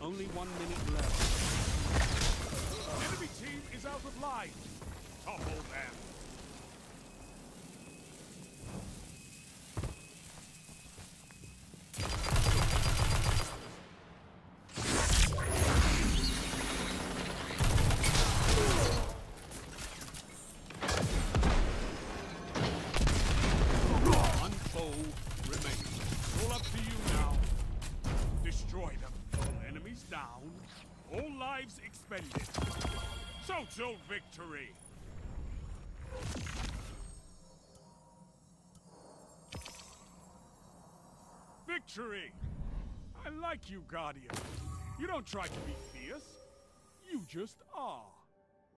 Only one minute left. Enemy team is out of line. Topple them. One down. All lives expended. Total victory! Victory! I like you, Guardian. You don't try to be fierce. You just are.